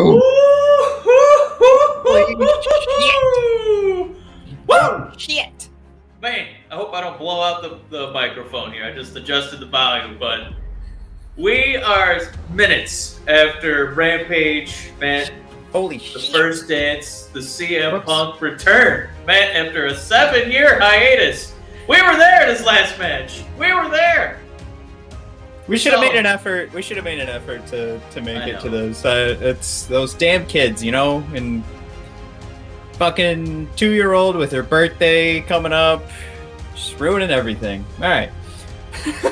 Boom. Holy! Shit. Man, I hope I don't blow out the, the microphone here. I just adjusted the volume, but we are minutes after Rampage, man. Holy The shit. first dance, the CM Whoops. Punk return, man, after a seven year hiatus. We were there in this last match. We were there. We should have So- made an effort. We should have made an effort to to make I it to those. Uh, it's those damn kids, you know, and fucking two year old with her birthday coming up, just ruining everything. All right.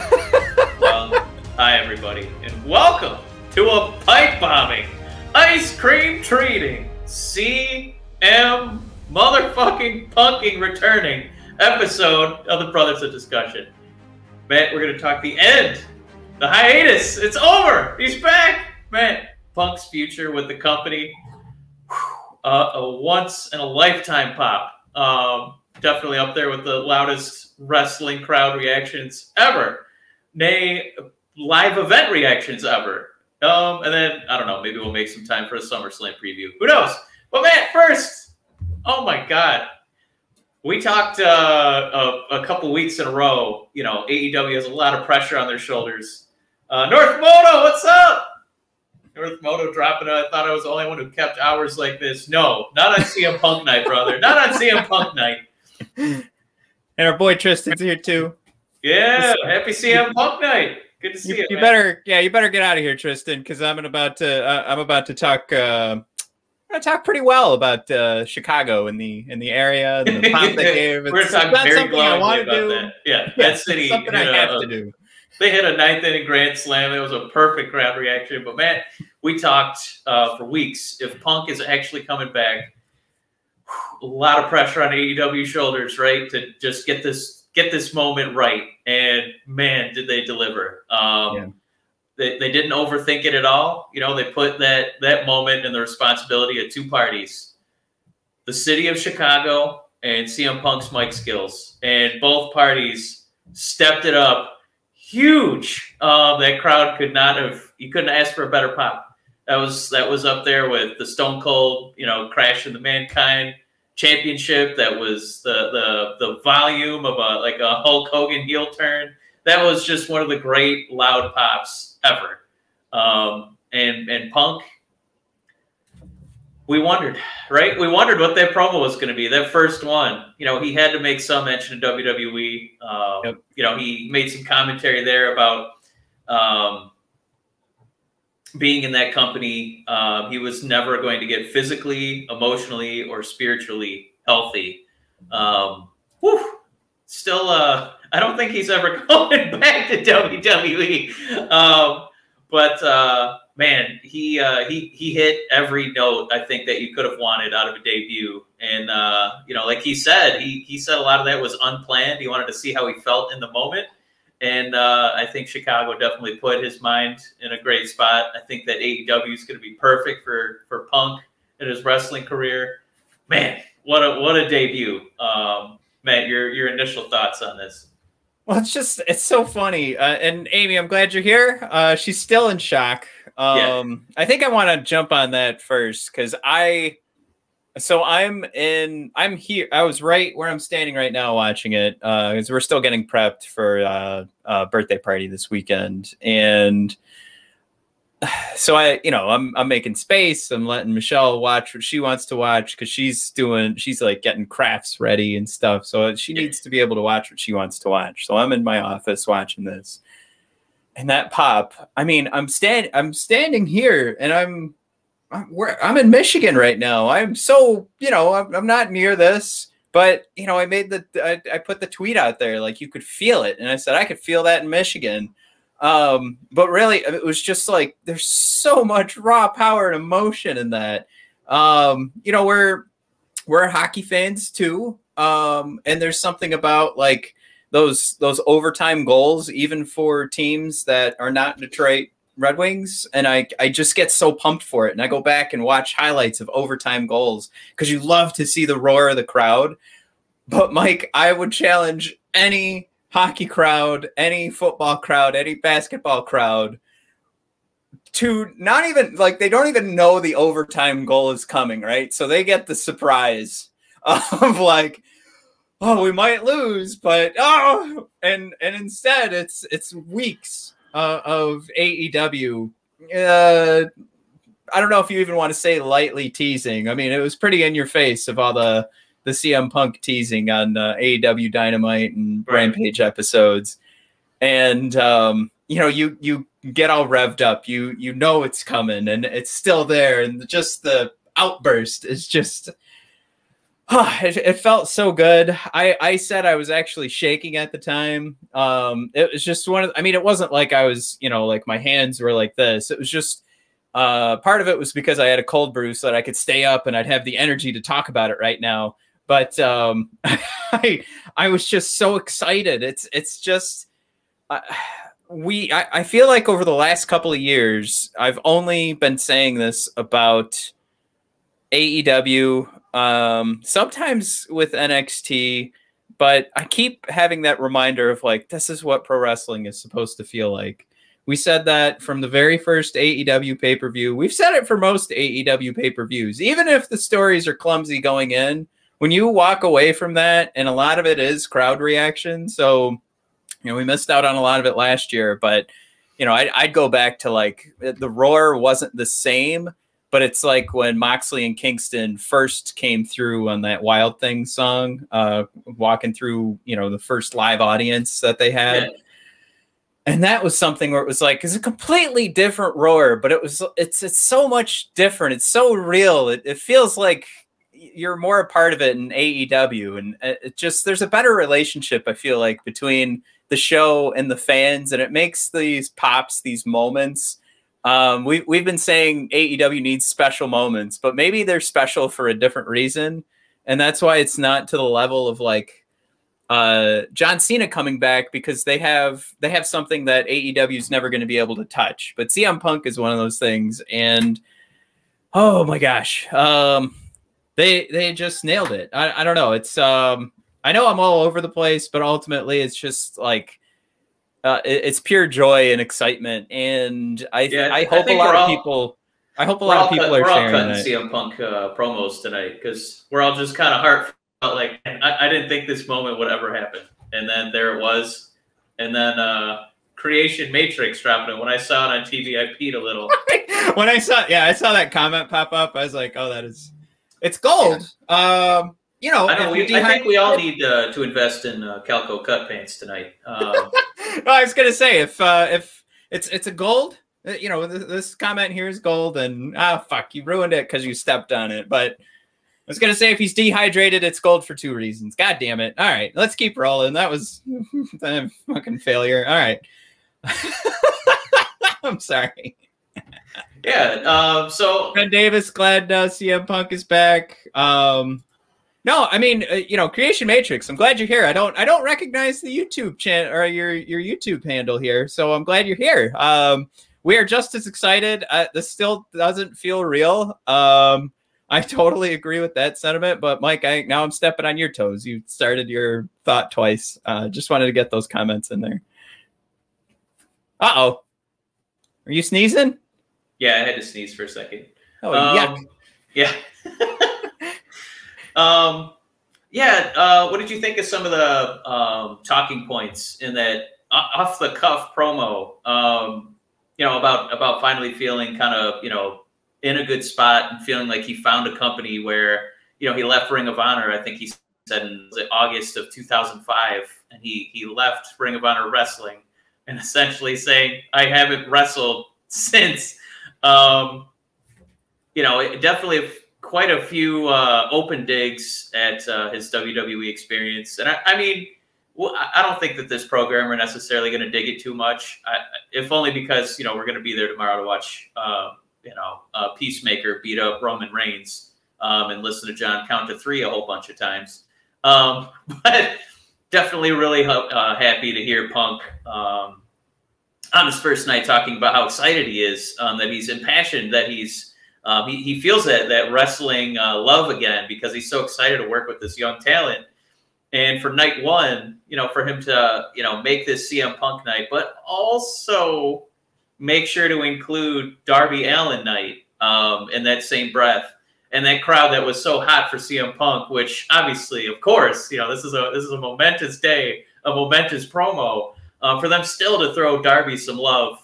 Well, hi everybody, and welcome to a pipe bombing, ice cream treating, CM motherfucking punking returning episode of the Brothers of Discussion. Matt, we're gonna talk the end, the hiatus. It's over. He's back, man. Punk's future with the company, uh, a once in a lifetime pop. Um, definitely up there with the loudest wrestling crowd reactions ever nay, live event reactions ever. Um, and then I don't know, maybe we'll make some time for a SummerSlam preview. Who knows? But Matt, first, oh my God, we talked uh, a, a couple weeks in a row. You know, AEW has a lot of pressure on their shoulders. Uh, North Moto, what's up? North Moto dropping. I thought I was the only one who kept hours like this. No, not on CM Punk night, brother. Not on CM Punk night. And our boy Tristan's here too. Yeah, happy CM Punk night. Good to see You, you. you better, yeah, you better get out of here, Tristan, because I'm about to. Uh, I'm about to talk. Uh, I'm talk pretty well about uh, Chicago and the in the area and the pop they gave. We're talking very I glowingly about do. that. Yeah, Yeah, that city. Something I have to do. They hit a ninth inning grand slam. It was a perfect crowd reaction. But man, we talked uh, for weeks. If Punk is actually coming back, a lot of pressure on AEW shoulders, right, to just get this get this moment right. And man, did they deliver! Um, Yeah. They, they didn't overthink it at all. You know, they put that that moment and the responsibility of two parties, the city of Chicago and CM Punk's Mike skills, and both parties stepped it up huge. Um, that crowd could not have. You couldn't ask for a better pop. That was that was up there with the Stone Cold, you know, Crash in the Mankind Championship. That was the the the volume of a like a Hulk Hogan heel turn. That was just one of the great loud pops ever. Um, and and Punk. We wondered, right? We wondered what that promo was going to be. That first one, you know, he had to make some mention of WWE. Um, Yep. You know, he made some commentary there about um, being in that company. Uh, he was never going to get physically, emotionally, or spiritually healthy. Um, whew, still, uh, I don't think he's ever going back to WWE. Um, but uh, man, he uh, he he hit every note I think that you could have wanted out of a debut. And uh, you know, like he said, he he said a lot of that was unplanned. He wanted to see how he felt in the moment. And uh, I think Chicago definitely put his mind in a great spot. I think that AEW is going to be perfect for for Punk in his wrestling career. Man, what a what a debut! Um, Matt, your your initial thoughts on this? Well, it's just it's so funny. Uh, and Amy, I'm glad you're here. Uh, she's still in shock. Um, I think I want to jump on that first because I, so I'm in, I'm here. I was right where I'm standing right now watching it because we're still getting prepped for uh, a birthday party this weekend, and so I, you know, I'm I'm making space. I'm letting Michelle watch what she wants to watch because she's doing, she's like getting crafts ready and stuff. So she needs to be able to watch what she wants to watch. So I'm in my office watching this, and that pop. I mean, I'm stand, I'm standing here, and I'm, I'm, where, I'm in Michigan right now. I'm so, you know, I'm, I'm not near this. But you know, I made the I, I put the tweet out there like you could feel it, and I said I could feel that in Michigan. Um, but really, it was just like there's so much raw power and emotion in that. Um, you know, we're we're hockey fans too, um, and there's something about like those those overtime goals, even for teams that are not Detroit Red Wings, and I I just get so pumped for it, and I go back and watch highlights of overtime goals because you love to see the roar of the crowd. But Mike, I would challenge any hockey crowd, any football crowd, any basketball crowd to not even like they don't even know the overtime goal is coming, right? So they get the surprise of like, oh, we might lose, but oh, and and instead it's it's weeks uh, of AEW. Uh, I don't know if you even want to say lightly teasing. I mean, it was pretty in your face of all the the CM Punk teasing on uh, AEW Dynamite and right. Rampage episodes, and um, you know, you you get all revved up. You you know it's coming, and it's still there, and just the outburst is just. Oh, it, it, felt so good. I, I said I was actually shaking at the time. Um, it was just one of, I mean, it wasn't like I was, you know, like my hands were like this. It was just, uh, part of it was because I had a cold brew so that I could stay up and I'd have the energy to talk about it right now. But um, I, I was just so excited. It's, it's just, uh, we I, I feel like over the last couple of years i've only been saying this about aew um sometimes with nxt but i keep having that reminder of like this is what pro wrestling is supposed to feel like. We said that from the very first aew pay-per-view. We've said it for most aew pay-per-views. Even if the stories are clumsy going in when you walk away from that and a lot of it is crowd reaction so you know, we missed out on a lot of it last year, but you know, I'd, I'd go back to like the roar wasn't the same, but it's like when Moxley and Kingston first came through on that Wild Thing song, uh, walking through, you know, the first live audience that they had. Yeah. And that was something where it was like, it's a completely different roar, but it was, it's, it's so much different. It's so real. It, it feels like you're more a part of it in AEW. And uh, it just, there's a better relationship, I feel like, between the show and the fans, and it makes these pops, these moments. Um, we, we've been saying AEW needs special moments, but maybe they're special for a different reason. And that's why it's not to the level of like uh, John Cena coming back because they have they have something that AEW is never going to be able to touch. But CM Punk is one of those things, and oh my gosh, um, they they just nailed it. I, I don't know. It's um, I know I'm all over the place, but ultimately it's just like uh, it, it's pure joy and excitement. And I yeah, I hope I a lot of all, people. I hope a lot of people cut, are we're sharing all cutting CM Punk uh, promos tonight because we're all just kind of heartfelt. Like I, I didn't think this moment would ever happen, and then there it was, and then uh, Creation Matrix dropping it. When I saw it on TV, I peed a little. when I saw, yeah, I saw that comment pop up. I was like, oh, that is, it's gold. Yeah. Um, you know, I, know we, I think we all need uh, to invest in uh, Calico cut pants tonight. Um, well, I was gonna say if uh, if it's it's a gold, uh, you know, this, this comment here is gold, and ah, fuck, you ruined it because you stepped on it. But I was gonna say if he's dehydrated, it's gold for two reasons. God damn it! All right, let's keep rolling. That was a fucking failure. All right, I'm sorry. Yeah. Um, so Ben Davis, glad uh, CM Punk is back. Um, no, I mean, uh, you know, Creation Matrix. I'm glad you're here. I don't, I don't recognize the YouTube channel or your your YouTube handle here, so I'm glad you're here. Um, we are just as excited. Uh, this still doesn't feel real. Um, I totally agree with that sentiment. But Mike, I now I'm stepping on your toes. You started your thought twice. Uh, just wanted to get those comments in there. Uh oh, are you sneezing? Yeah, I had to sneeze for a second. Oh, um, yeah. Um, yeah. Uh, what did you think of some of the um, talking points in that off the cuff promo? Um, you know about about finally feeling kind of you know in a good spot and feeling like he found a company where you know he left Ring of Honor. I think he said in August of 2005, and he he left Ring of Honor Wrestling, and essentially saying I haven't wrestled since. Um, you know, it definitely quite a few uh, open digs at uh, his WWE experience, and I, I mean, well, I don't think that this program are necessarily going to dig it too much, I, if only because you know we're going to be there tomorrow to watch, uh, you know, Peacemaker beat up Roman Reigns um, and listen to John count to three a whole bunch of times. Um, but definitely really uh, happy to hear Punk um, on his first night talking about how excited he is, um, that he's impassioned, that he's um, he, he feels that that wrestling uh, love again because he's so excited to work with this young talent. And for night one, you know, for him to you know make this CM Punk night, but also make sure to include Darby Allin night um, in that same breath, and that crowd that was so hot for CM Punk, which obviously, of course, you know this is a this is a momentous day, a momentous promo uh, for them still to throw Darby some love.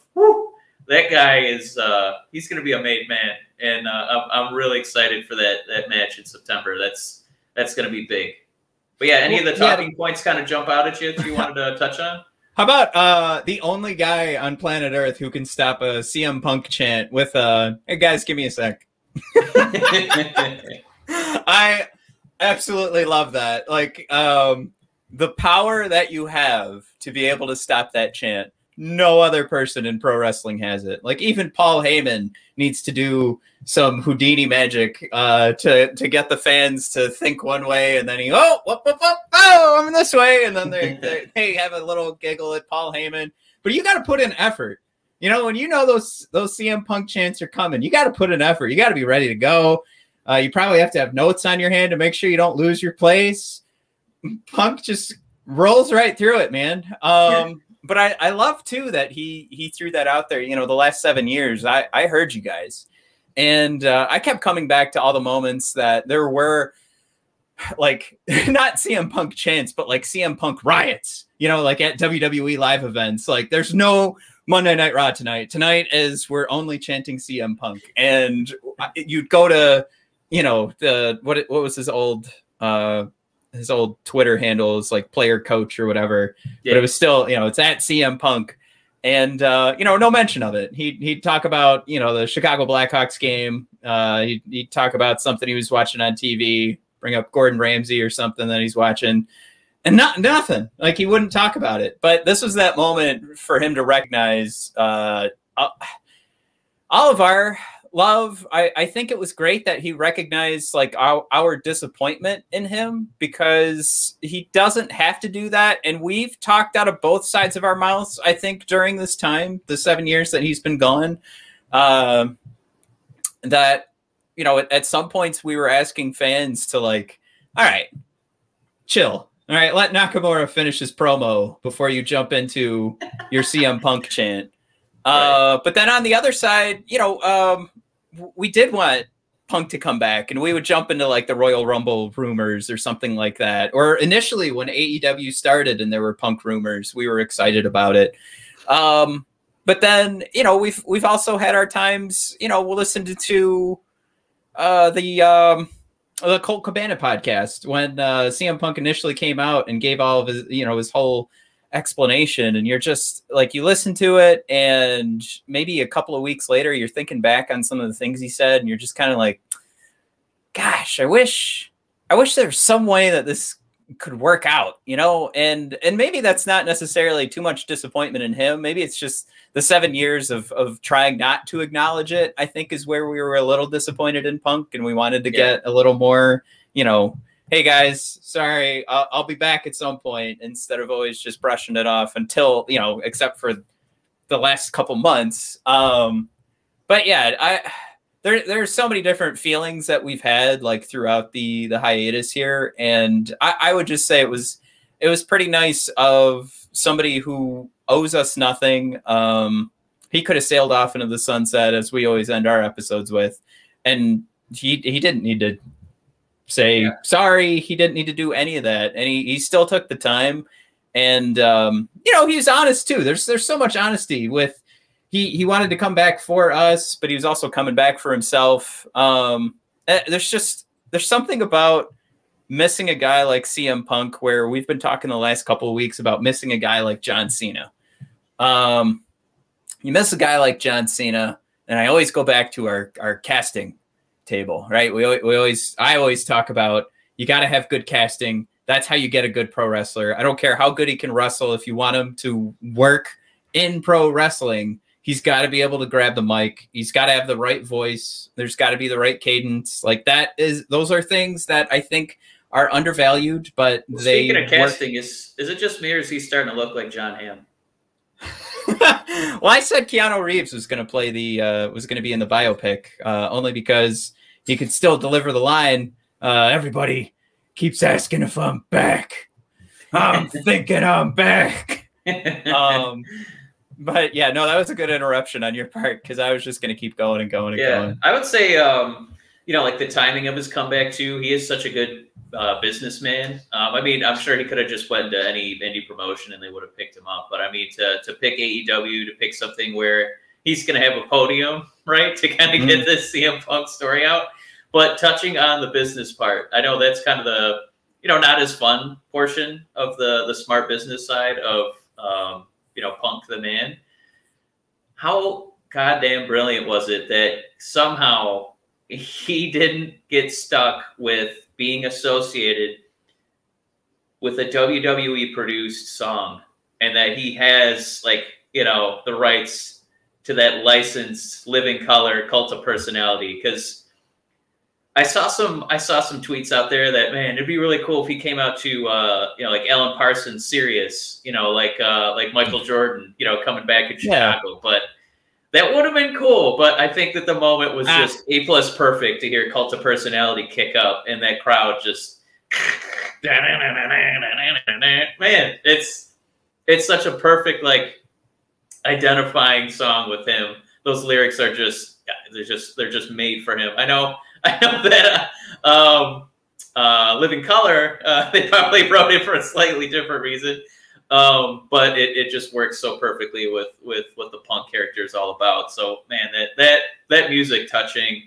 That guy is uh, he's going to be a made man, and uh, I'm, I'm really excited for that that match in September. That's that's going to be big. But yeah, any of the talking yeah. points kind of jump out at you that you wanted to touch on? How about uh, the only guy on planet Earth who can stop a CM Punk chant with uh, "Hey guys, give me a sec." I absolutely love that. Like um, the power that you have to be able to stop that chant. No other person in pro wrestling has it. Like even Paul Heyman needs to do some Houdini magic uh, to to get the fans to think one way, and then he oh whoop, whoop, whoop, oh I'm this way, and then they, they, they have a little giggle at Paul Heyman. But you got to put in effort. You know when you know those those CM Punk chants are coming, you got to put in effort. You got to be ready to go. Uh, you probably have to have notes on your hand to make sure you don't lose your place. Punk just rolls right through it, man. Um. But I, I love too that he he threw that out there. You know, the last seven years, I I heard you guys and uh, I kept coming back to all the moments that there were like not CM Punk chants, but like CM Punk riots, you know, like at WWE live events. Like there's no Monday Night Raw tonight. Tonight is we're only chanting CM Punk. And you'd go to, you know, the what what was his old uh his old Twitter handles like player coach or whatever. Yeah. But it was still, you know, it's at CM Punk and uh, you know, no mention of it. He he'd talk about you know the Chicago Blackhawks game. Uh, he'd, he'd talk about something he was watching on TV. Bring up Gordon Ramsay or something that he's watching, and not nothing. Like he wouldn't talk about it. But this was that moment for him to recognize uh, of our love. I, I think it was great that he recognized like our, our disappointment in him because he doesn't have to do that. And we've talked out of both sides of our mouths i think during this time the seven years that he's been gone uh, that you know at, at some points we were asking fans to like all right chill. All right let nakamura finish his promo before you jump into your cm punk chant. Uh, but then on the other side, you know, um, we did want Punk to come back, and we would jump into like the Royal Rumble rumors or something like that. Or initially, when AEW started and there were Punk rumors, we were excited about it. Um, but then, you know, we've we've also had our times. You know, we'll listen to, to uh, the um, the Colt Cabana podcast when uh, CM Punk initially came out and gave all of his, you know, his whole explanation and you're just like you listen to it and maybe a couple of weeks later you're thinking back on some of the things he said and you're just kind of like gosh i wish i wish there's some way that this could work out you know and and maybe that's not necessarily too much disappointment in him maybe it's just the seven years of of trying not to acknowledge it i think is where we were a little disappointed in punk and we wanted to yeah. get a little more you know hey guys, sorry, I'll, I'll, be back at some point instead of always just brushing it off until, you know, except for the last couple months. Um, but yeah, I, there, there's so many different feelings that we've had like throughout the, the hiatus here. And I, I would just say it was, it was pretty nice of somebody who owes us nothing. Um, he could have sailed off into the sunset as we always end our episodes with. And he, he didn't need to say yeah. sorry he didn't need to do any of that and he, he still took the time. And um, you know he's honest too. There's there's so much honesty with he he wanted to come back for us but he was also coming back for himself. Um, eh, there's just there's something about missing a guy like CM Punk where we've been talking the last couple of weeks about missing a guy like John Cena. Um, you miss a guy like John Cena and I always go back to our our casting table, right? We, we always, I always talk about you got to have good casting. That's how you get a good pro wrestler. I don't care how good he can wrestle. If you want him to work in pro wrestling, he's got to be able to grab the mic. He's got to have the right voice. There's got to be the right cadence. Like that is, those are things that I think are undervalued, but well, they. Speaking of casting, work. is is it just me or is he starting to look like John Hamm? well, I said Keanu Reeves was going to play the uh, was going to be in the biopic uh, only because he could still deliver the line. Uh, everybody keeps asking if I'm back. I'm thinking I'm back. Um, but yeah, no, that was a good interruption on your part because I was just going to keep going and going and yeah, going. I would say, um, you know, like the timing of his comeback too. He is such a good uh, businessman. Um, I mean, I'm sure he could have just went to any indie promotion and they would have picked him up. But I mean, to to pick AEW, to pick something where he's going to have a podium, right, to kind of mm-hmm. get this CM Punk story out. But touching on the business part, I know that's kind of the you know not as fun portion of the the smart business side of um, you know Punk the man. How goddamn brilliant was it that somehow he didn't get stuck with being associated with a WWE produced song and that he has like, you know, the rights to that licensed Living Colour cult of personality because I saw some I saw some tweets out there that man it'd be really cool if he came out to uh, you know like Alan Parsons Sirius you know like uh, like Michael Jordan you know coming back in Chicago yeah. but that would have been cool but I think that the moment was ah. just a plus perfect to hear Cult of Personality kick up and that crowd just man it's it's such a perfect like identifying song with him those lyrics are just they're just they're just made for him I know I know that uh, um, uh, Living Colour, uh, they probably wrote it for a slightly different reason. Um, but it, it just works so perfectly with, with what the punk character is all about. So man, that, that, that music touching,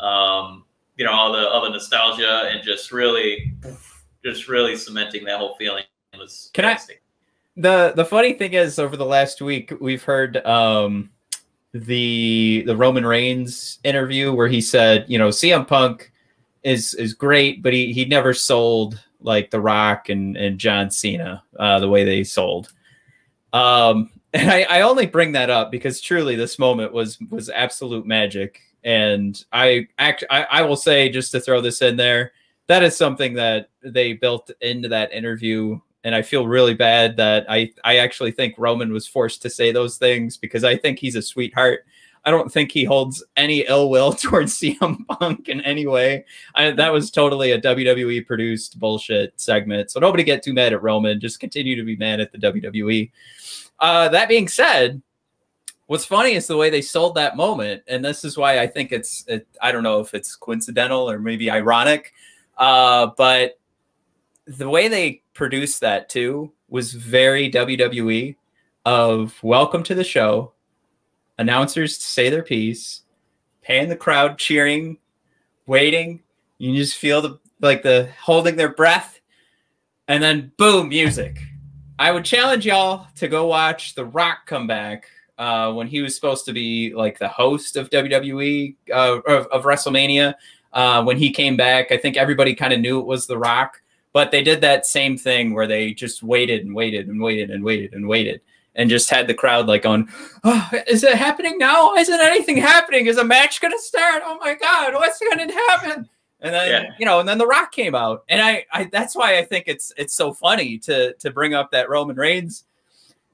um, you know, all the, all the nostalgia and just really, just really cementing that whole feeling was Can fantastic. I, the, the funny thing is over the last week, we've heard, um, the the Roman Reigns interview where he said, you know, CM Punk is is great, but he he never sold like The Rock and and John Cena uh, the way they sold. Um, and I, I only bring that up because truly this moment was was absolute magic. And I act I, I will say just to throw this in there, that is something that they built into that interview and I feel really bad that I I actually think Roman was forced to say those things because I think he's a sweetheart. I don't think he holds any ill will towards CM Punk in any way. I, that was totally a WWE produced bullshit segment. So nobody get too mad at Roman. Just continue to be mad at the WWE. Uh, that being said, what's funny is the way they sold that moment, and this is why I think it's. It, I don't know if it's coincidental or maybe ironic, uh, but the way they produced that too was very WWE of welcome to the show, announcers to say their piece, paying the crowd cheering, waiting. You just feel the like the holding their breath, and then boom, music. I would challenge y'all to go watch The Rock come back uh, when he was supposed to be like the host of WWE uh, of, of WrestleMania. Uh, when he came back, I think everybody kind of knew it was The Rock but they did that same thing where they just waited and waited and waited and waited and waited and just had the crowd like on, oh, is it happening now? Isn't anything happening? Is a match going to start? Oh my God, what's going to happen? And then, yeah. you know, and then The Rock came out. And I, I, that's why I think it's, it's so funny to, to bring up that Roman Reigns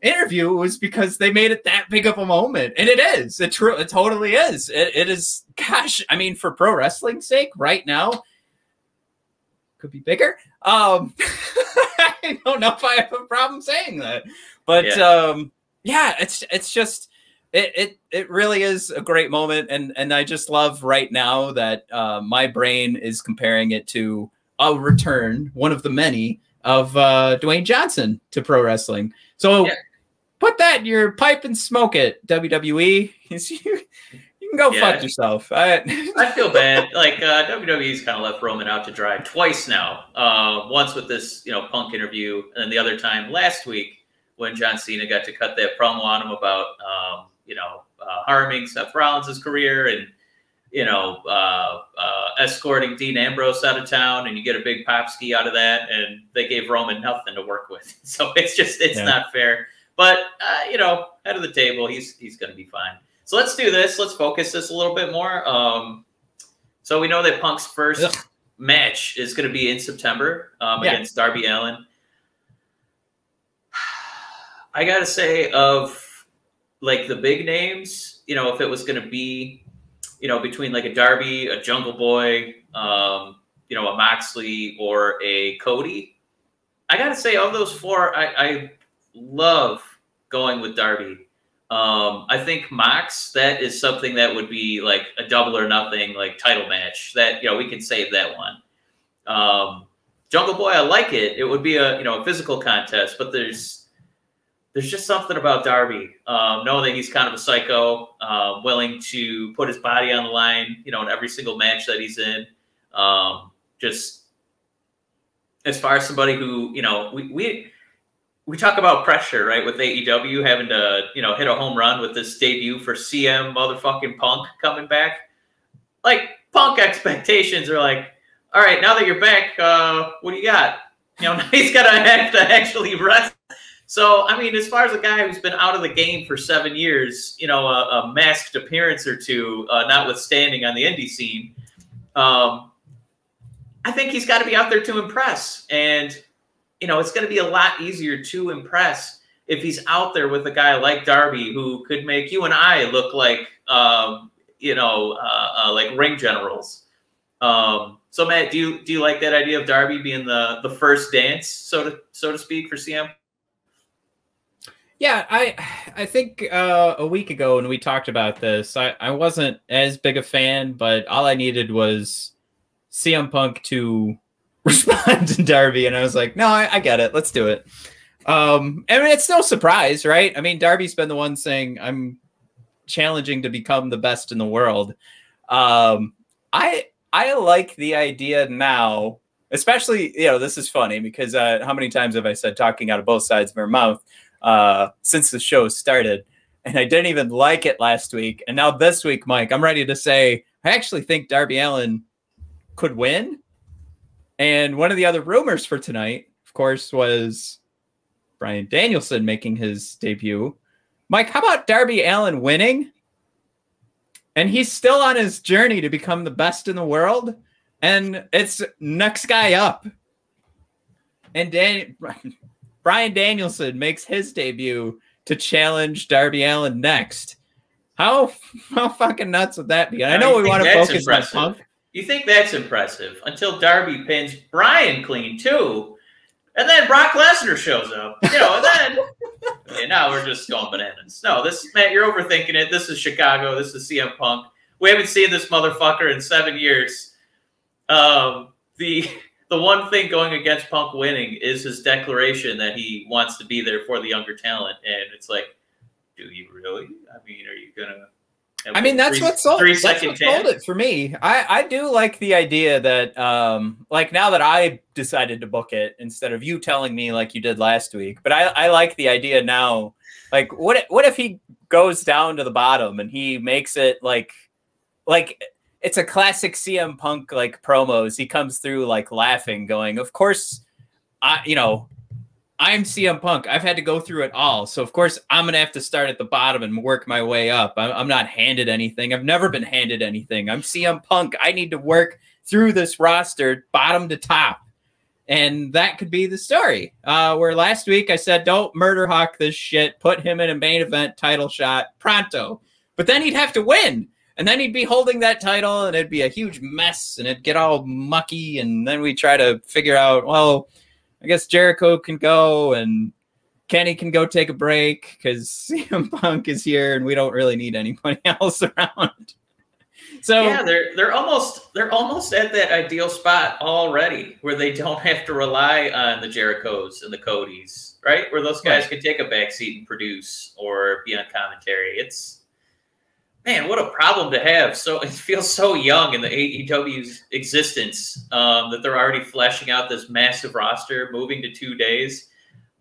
interview was because they made it that big of a moment. And it is, it true. It totally is. It, it is, gosh, I mean, for pro wrestling's sake right now, could be bigger. Um, I don't know if I have a problem saying that, but yeah. um, yeah, it's it's just it, it it really is a great moment, and and I just love right now that uh, my brain is comparing it to a return, one of the many of uh, Dwayne Johnson to pro wrestling. So. Yeah. Put that in your pipe and smoke it, WWE. You can go yeah. fuck yourself. I, I feel bad. Like uh, WWE's kind of left Roman out to dry twice now. Uh, once with this, you know, Punk interview, and then the other time last week when John Cena got to cut that promo on him about, um, you know, uh, harming Seth Rollins' career and you know, uh, uh, escorting Dean Ambrose out of town, and you get a big pop ski out of that, and they gave Roman nothing to work with. So it's just it's yeah. not fair. But uh, you know, head of the table, he's he's going to be fine. So let's do this. Let's focus this a little bit more. Um, so we know that Punk's first Ugh. match is going to be in September um, yeah. against Darby Allin. I gotta say, of like the big names, you know, if it was to be, you know, between like a Darby, a Jungle Boy, um, you know, a Moxley or a Cody, I gotta say, of those four, I, I love going with Darby Um, I think Mox, that is something that would be like a double or nothing, like title match. That you know we can save that one. Um, Jungle Boy, I like it. It would be a you know a physical contest, but there's there's just something about Darby. Um, knowing that he's kind of a psycho, uh, willing to put his body on the line, you know, in every single match that he's in. Um, just as far as somebody who you know we we we talk about pressure, right? With AEW having to, you know, hit a home run with this debut for CM motherfucking Punk coming back. Like Punk expectations are like, all right, now that you're back, uh, what do you got? You know, he's got to have to actually rest. So, I mean, as far as a guy who's been out of the game for seven years, you know, a, a masked appearance or two, uh, notwithstanding on the indie scene, um, I think he's got to be out there to impress. And you know, it's going to be a lot easier to impress if he's out there with a guy like Darby who could make you and I look like, um, you know, uh, uh, like ring generals. Um, so Matt, do you do you like that idea of Darby being the the first dance, so to so to speak, for CM? Yeah, I I think uh, a week ago when we talked about this, I, I wasn't as big a fan, but all I needed was CM Punk to respond to Darby, and I was like, no, I, I get it. Let's do it. Um, I mean, it's no surprise, right? I mean, Darby's been the one saying I'm challenging to become the best in the world. Um, I I like the idea now, especially you know this is funny because uh, how many times have I said talking out of both sides of her mouth uh, since the show started, and I didn't even like it last week, and now this week, Mike, I'm ready to say I actually think Darby Allin could win and one of the other rumors for tonight, of course, was Bryan Danielson making his debut. Mike, how about Darby Allin winning? And he's still on his journey to become the best in the world. And it's next guy up. And Dan- Bryan Danielson makes his debut to challenge Darby Allin next. How how fucking nuts would that be? I know we want to focus impressive. on Punk. You think that's impressive until Darby pins Bryan clean too. And then Brock Lesnar shows up. You know, and then okay, now we're just going bananas. No, this Matt, you're overthinking it. This is Chicago. This is CM Punk. We haven't seen this motherfucker in seven years. Um, the the one thing going against Punk winning is his declaration that he wants to be there for the younger talent, and it's like, do you really? I mean, are you gonna I mean, that's three, what sold. Three that's what sold it for me. I I do like the idea that um like now that I decided to book it instead of you telling me like you did last week. But I I like the idea now. Like what what if he goes down to the bottom and he makes it like like it's a classic CM Punk like promos. He comes through like laughing, going, "Of course, I you know I'm CM Punk. I've had to go through it all. So, of course, I'm to have to start at the bottom and work my way up. I'm not handed anything. I've never been handed anything. I'm CM Punk. I need to work through this roster, bottom to top. And that could be the story. Uh, where last week I said, don't murder hawk this shit, put him in a main event title shot pronto. But then he'd have to win. And then he'd be holding that title and it'd be a huge mess and it'd get all mucky. And then we try to figure out, well, I guess Jericho can go and Kenny can go take a break because CM Punk is here and we don't really need anybody else around. So yeah, they're they're almost they're almost at that ideal spot already where they don't have to rely on the Jerichos and the Codys, right? Where those guys right. can take a back seat and produce or be on commentary. It's man, what a problem to have. So it feels so young in the AEW's existence um, that they're already fleshing out this massive roster, moving to two days,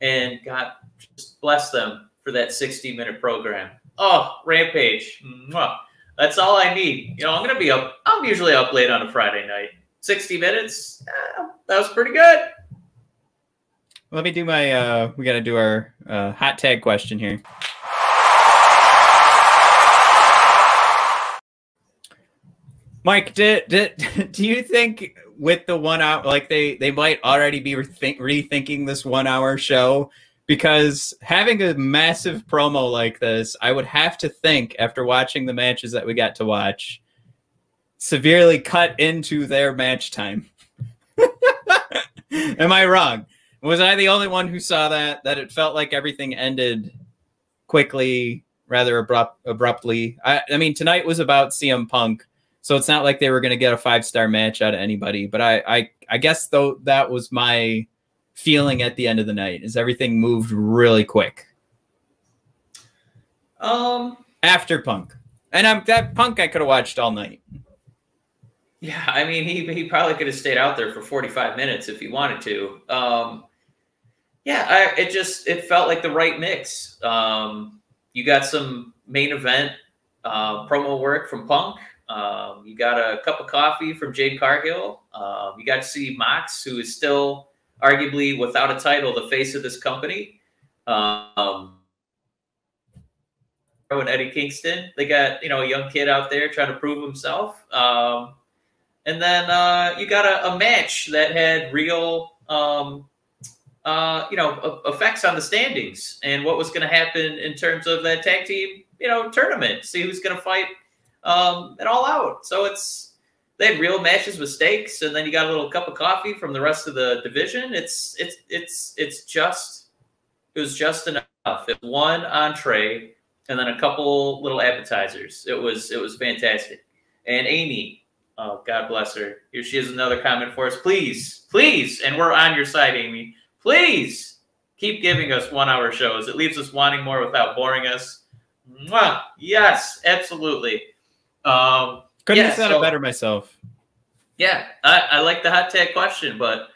and God, just bless them for that 60 minute program. Oh, Rampage. Mwah. That's all I need. You know, I'm gonna be up. I'm usually up late on a Friday night. 60 minutes. Eh, that was pretty good. Let me do my. uh We got to do our uh, hot tag question here. Mike, do, do, do you think with the one hour, like they, they might already be rethink, rethinking this one hour show? Because having a massive promo like this, I would have to think after watching the matches that we got to watch, severely cut into their match time. Am I wrong? Was I the only one who saw that? That it felt like everything ended quickly rather abrupt, abruptly. I, I mean, tonight was about CM Punk, so it's not like they were going to get a five star match out of anybody. But I, I, I guess though that was my feeling at the end of the night is everything moved really quick Um, after Punk, and I'm that Punk I could have watched all night. yeah, I mean, he he probably could have stayed out there for 45 minutes if he wanted to. Um, yeah, I, it just it felt like the right mix. Um, you got some main event uh, promo work from Punk. Um, you got a cup of coffee from Jade Cargill. Um, you got to see Mox, who is still arguably without a title, the face of this company. Um, and Eddie Kingston. They got you know a young kid out there trying to prove himself. Um, and then uh, you got a, a, match that had real um, uh, you know effects on the standings and what was going to happen in terms of that tag team you know tournament. See who's going to fight um, it all out. So it's they had real matches with stakes, and then you got a little cup of coffee from the rest of the division. It's it's it's it's just it was just enough. It one entree and then a couple little appetizers. It was it was fantastic. And Amy, oh God bless her. Here she is another comment for us. Please, please, and we're on your side, Amy. Please keep giving us one hour shows. It leaves us wanting more without boring us. Mwah! Yes, absolutely. Um, Couldn't Yeah, have said so- it better myself. yeah, I, I like the hot tag question, but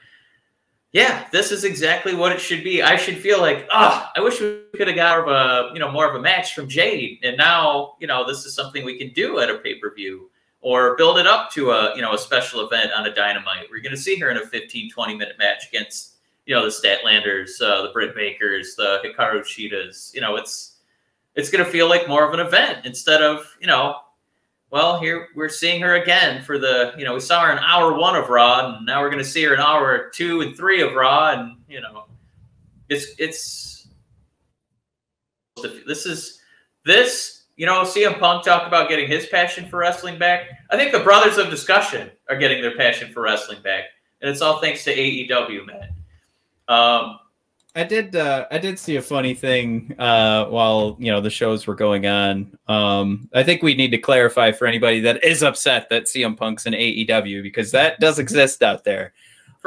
yeah, this is exactly what it should be. I should feel like, ah, I wish we could have got more of a, you know, more of a match from Jade. And now, you know, this is something we can do at a pay-per-view or build it up to a, you know, a special event on a dynamite. We're going to see her in a 15, 20 minute match against, you know, the Statlanders, uh, the Britt Bakers, the Hikaru Shidas. You know, it's, it's going to feel like more of an event instead of, you know, well, here we're seeing her again for the, you know, we saw her in hour one of Raw, and now we're going to see her in hour two and three of Raw, and you know, it's it's this is this, you know, CM Punk talked about getting his passion for wrestling back. I think the Brothers of Discussion are getting their passion for wrestling back, and it's all thanks to AEW, man. Um, I did. Uh, I did see a funny thing uh, while you know the shows were going on. Um, I think we need to clarify for anybody that is upset that CM Punk's in AEW because that does exist out there.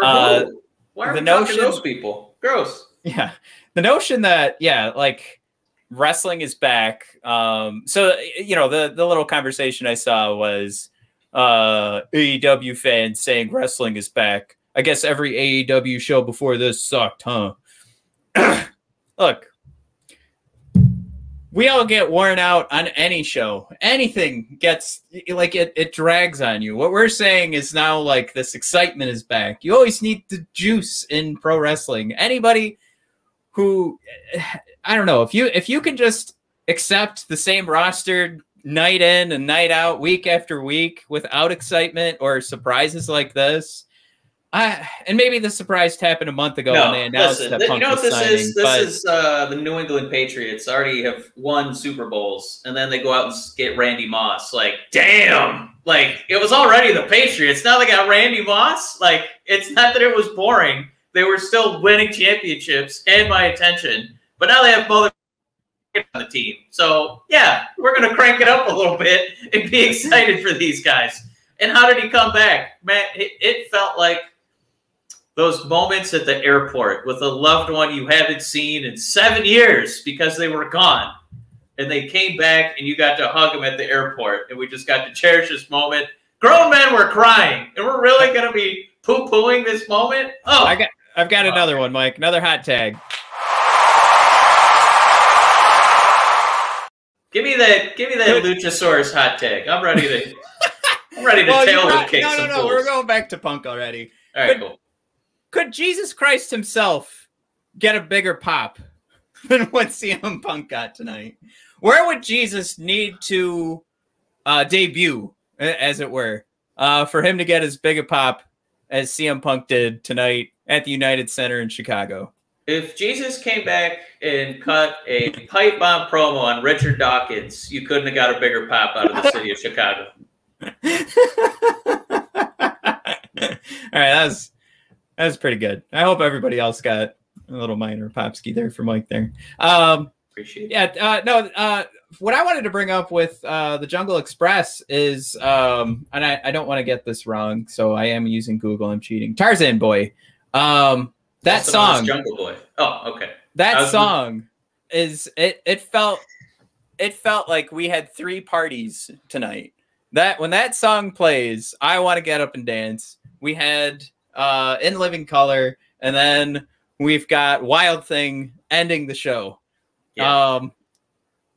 Uh. Why are the we notion- those people? Gross. Yeah, the notion that yeah, like wrestling is back. Um, so you know the the little conversation I saw was uh, AEW fans saying wrestling is back. I guess every AEW show before this sucked, huh? Look, we all get worn out on any show. Anything gets like it, it drags on you. What we're saying is now like this excitement is back. You always need the juice in pro wrestling. Anybody who I don't know, if you if you can just accept the same roster night in and night out, week after week without excitement or surprises like this. I, and maybe the surprise happened a month ago when they announced listen, that th- Punk you know what this signing, is? This is uh, the New England Patriots already have won Super Bowls, and then they go out and get Randy Moss. Like, damn! Like it was already the Patriots. Now they got Randy Moss. Like, it's not that it was boring. They were still winning championships and my attention, but now they have both on the team. So yeah, we're gonna crank it up a little bit and be excited for these guys. And how did he come back, man? It, it felt like those moments at the airport with a loved one you haven't seen in seven years because they were gone. And they came back and you got to hug them at the airport. And we just got to cherish this moment. Grown men were crying. And we're really going to be poo pooing this moment? Oh, I got I've got another one, Mike. Another hot tag. give me that give me that Luchasaurus hot tag. I'm ready to I'm ready to Well, tail you're not- kick no, no, no. fools. We're going back to Punk already. All right, cool. Could Jesus Christ himself get a bigger pop than what CM Punk got tonight? Where would Jesus need to uh, debut, as it were, uh, for him to get as big a pop as CM Punk did tonight at the United Center in Chicago? If Jesus came back and cut a pipe bomb promo on Richard Dawkins, you couldn't have got a bigger pop out of the city of Chicago. All right, that was that was pretty good. I hope everybody else got a little minor popski there for Mike there. Um, Appreciate it. yeah, uh, no. Uh, what I wanted to bring up with uh, the Jungle Express is, um, and I, I don't want to get this wrong, so I am using Google. I'm cheating. Tarzan Boy. Um, that Also song. Jungle Boy. Oh, okay. That song is it. It felt. It felt like we had three parties tonight. That when that song plays, I want to get up and dance. We had uh, in Living Colour, and then we've got Wild Thing ending the show. Yeah. Um,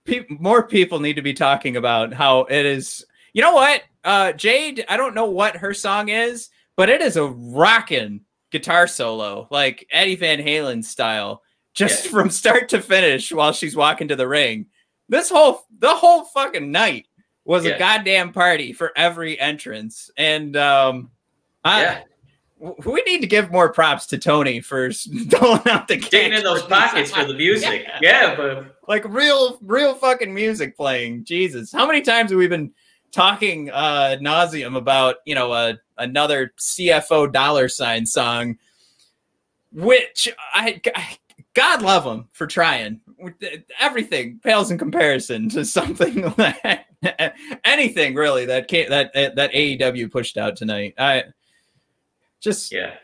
pe- more people need to be talking about how it is. You know what, uh, Jade? I don't know what her song is, but it is a rocking guitar solo, like Eddie Van Halen style, just Yeah. from start to finish while she's walking to the ring. This whole the whole fucking night was Yeah. a goddamn party for every entrance, and um, I. yeah. W- We need to give more props to Tony for s- doling out the Digging in those pockets for the music. Yeah. Yeah, but like real real fucking music playing. Jesus. How many times have we been talking uh nauseum about you know uh, another cfo dollar sign song which I, I god love him for trying. Everything pales in comparison to something that. Anything really that came that that aew pushed out tonight. I just yeah.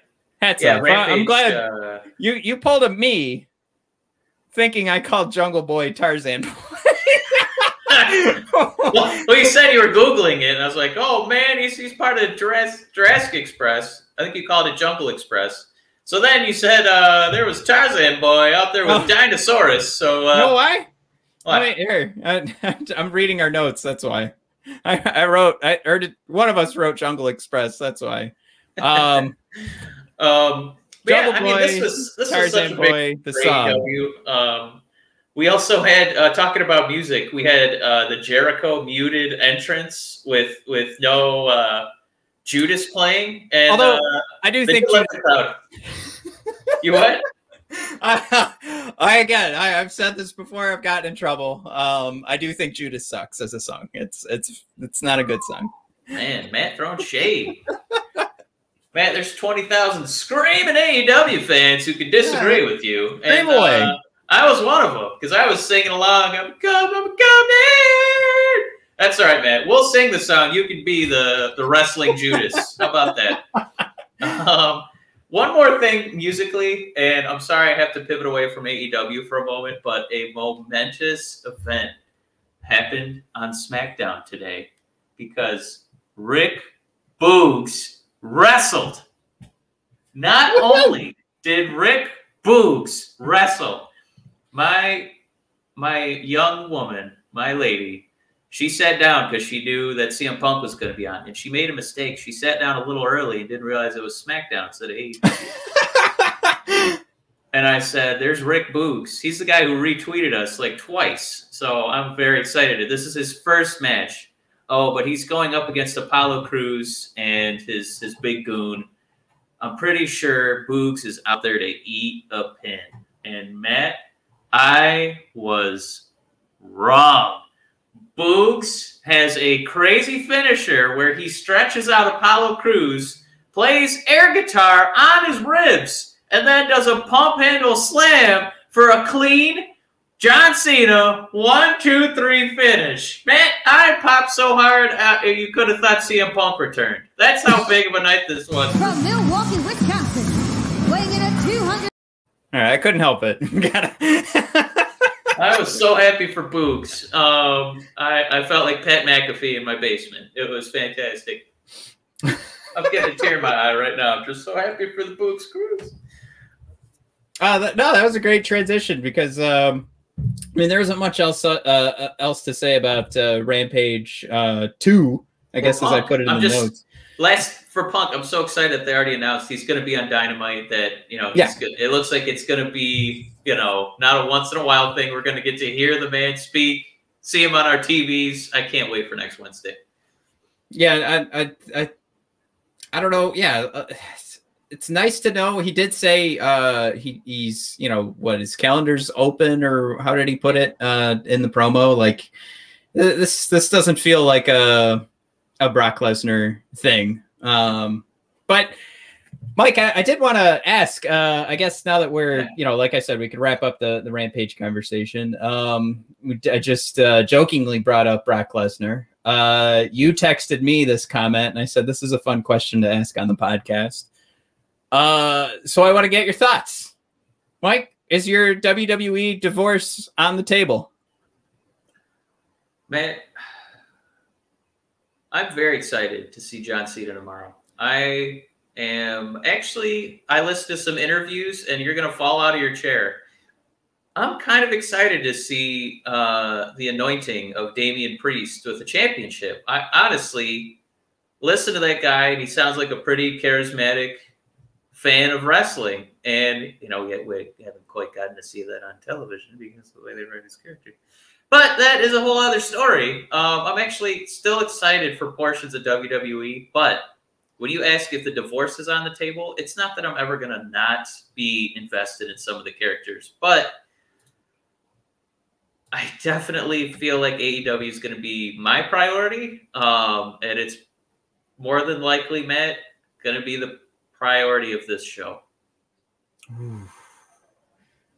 hats Yeah, off Rampage, i'm glad uh, you you pulled a me thinking I called Jungle Boy Tarzan. well, well, you said you were googling it, and I was like, "Oh man, he's, he's part of Jurassic, Jurassic Express." I think you called it Jungle Express. So then you said uh, there was Tarzan boy out there with Oh. Dinosaurus. So uh, no, why? what? Wait, here. I, I'm reading our notes. That's why. I, I wrote. I or did, one of us wrote Jungle Express. That's why. Um, Um, yeah, I mean, this was this was such Tarzan a big the. AEW. Um, we also had uh, talking about music. We had uh, the Jericho muted entrance with with no uh, Judas playing, and Although, uh, I do think. let the crowd. You what? I, I again, I, I've said this before. I've gotten in trouble. Um, I do think Judas sucks as a song. It's it's it's not a good song. Man, Matt throwing shade. Matt, there's 20,000 screaming AEW fans who could disagree with you. Away. uh, I was one of them because I was singing along. I'm coming, I'm coming. That's all right, Matt. We'll sing the song. You can be the, the wrestling Judas. How about that? Um, one more thing musically, and I'm sorry I have to pivot away from AEW for a moment, but a momentous event happened on SmackDown today because Rick Boogs wrestled. Not only did Rick Boogs wrestle, my my young woman, my lady, she sat down because she knew that CM Punk was going to be on, and she made a mistake. She sat down a little early and didn't realize it was SmackDown instead of AEW. And I said, "There's Rick Boogs. He's the guy who retweeted us like twice. So I'm very excited. This is his first match. Oh, but he's going up against Apollo Crews and his his big goon. I'm pretty sure Boogs is out there to eat a pin. And Matt, I was wrong. Boogs has a crazy finisher where he stretches out Apollo Crews, plays air guitar on his ribs, and then does a pump handle slam for a clean John Cena one, two, three finish. Man, I popped so hard uh, you could have thought CM Punk returned. That's how big of a night this was. From Milwaukee, Wisconsin, weighing in at 200 All right, I couldn't help it. I was so happy for Boogs. Um, I, I felt like Pat McAfee in my basement. It was fantastic. I'm getting a tear in my eye right now. I'm just so happy for the Boogs Cruise. Uh, that, no, that was a great transition because um, I mean there isn't much else uh, uh, else to say about uh, Rampage uh, two. I guess as I put it in I'm the just- notes. Last for Punk, I'm so excited that they already announced he's going to be on Dynamite. That you know, Yeah. it looks like it's going to be you know not a once in a while thing. We're going to get to hear the man speak, see him on our TVs. I can't wait for next Wednesday. Yeah, I, I, I, I don't know. Yeah, uh, it's, nice to know. He did say uh, he, he's, you know, what his calendar's open, or how did he put it uh, in the promo? Like this, this doesn't feel like a a Brock Lesnar thing. Um, but Mike, I, I did want to ask. Uh, I guess now that we're, you know, like I said, we could wrap up the the rampage conversation. Um, I just uh, jokingly brought up Brock Lesnar. Uh, you texted me this comment, and I said this is a fun question to ask on the podcast. Uh, so I want to get your thoughts, Mike. Is your WWE divorce on the table? Man, I'm very excited to see John Cena tomorrow. I am actually, I listened to some interviews and you're going to fall out of your chair. I'm kind of excited to see uh, the anointing of Damian Priest with the championship. I honestly listen to that guy and he sounds like a pretty charismatic fan of wrestling. And, you know, we, we haven't quite gotten to see that on television because of the way they write his character. But that is a whole other story. Um, I'm actually still excited for portions of WWE, but when you ask if the divorce is on the table, it's not that I'm ever going to not be invested in some of the characters, but I definitely feel like AEW is going to be my priority. Um, and it's more than likely, Matt, going to be the priority of this show.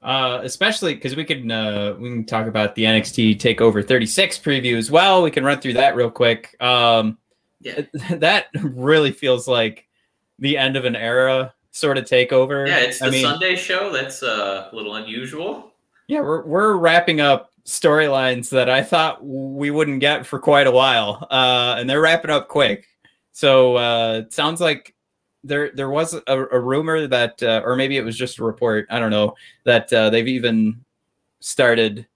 Uh, especially because we can uh, we can talk about the NXT Takeover 36 preview as well. We can run through that real quick. Um, yeah, that really feels like the end of an era sort of takeover. Yeah, it's the I mean, Sunday show. That's uh, a little unusual. Yeah, we're we're wrapping up storylines that I thought we wouldn't get for quite a while, uh, and they're wrapping up quick. So uh, it sounds like there there was a, a rumor that, uh, or maybe it was just a report. I don't know that uh, they've even started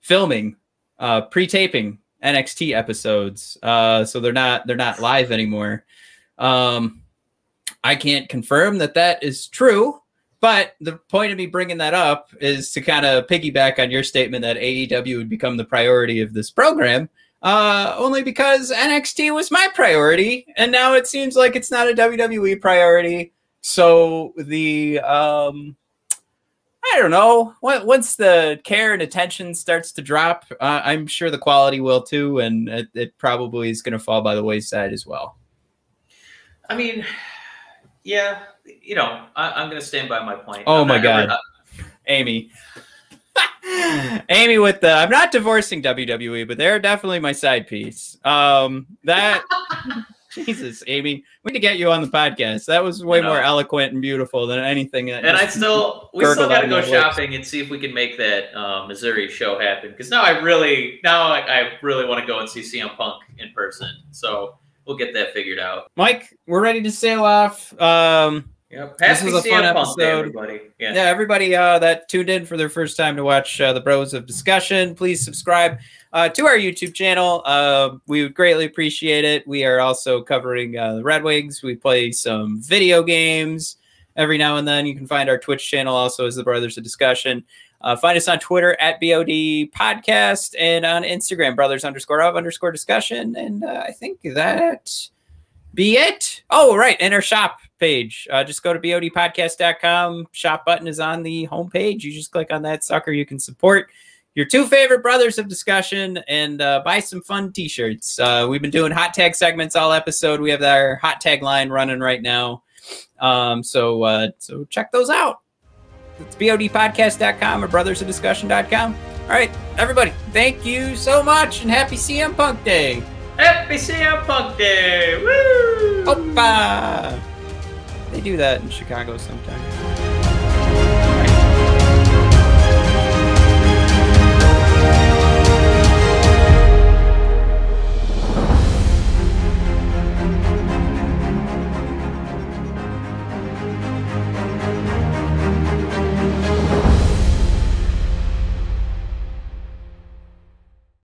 filming, uh, pre-taping NXT episodes. Uh, so they're not they're not live anymore. Um, I can't confirm that that is true, but the point of me bringing that up is to kind of piggyback on your statement that AEW would become the priority of this program uh, only because NXT was my priority, and now it seems like it's not a WWE priority. So the um, I don't know. Once the care and attention starts to drop, uh, I'm sure the quality will too, and it, it probably is going to fall by the wayside as well. I mean, yeah, you know, I, am going to stand by my point. Oh I'm my god, Amy. Amy with the I'm not divorcing WWE, but they're definitely my side piece. Um that Jesus, Amy, we need to get you on the podcast. That was way more eloquent and beautiful than anything. That and I still, we still got to go shopping and see if we can make that uh, Missouri show happen. Because now I really, now I, I really want to go and see CM Punk in person. So we'll get that figured out. Mike, we're ready to sail off. Um, Yep. This was a fun episode. everybody. Yeah. yeah, everybody uh, that tuned in for their first time to watch uh, the Bros of Discussion, please subscribe uh, to our YouTube channel. Uh, we would greatly appreciate it. We are also covering uh, the Red Wings. We play some video games every now and then. You can find our Twitch channel also as the Brothers of Discussion. Uh, find us on Twitter at BOD Podcast and on Instagram, brothers underscore of underscore discussion. And I think that be it. Oh, right. And our shop page. Uh, just go to bodpodcast.com. Shop button is on the homepage. You just click on that sucker. You can support your two favorite brothers of discussion and uh, buy some fun t-shirts. Uh, we've been doing hot tag segments all episode. We have our hot tag line running right now. Um, so uh, so check those out. It's bodpodcast.com or brothersofdiscussion.com. All right, everybody, thank you so much and happy CM Punk Day. Happy CM Punk Day! Woo! Opa! They do that in Chicago sometimes.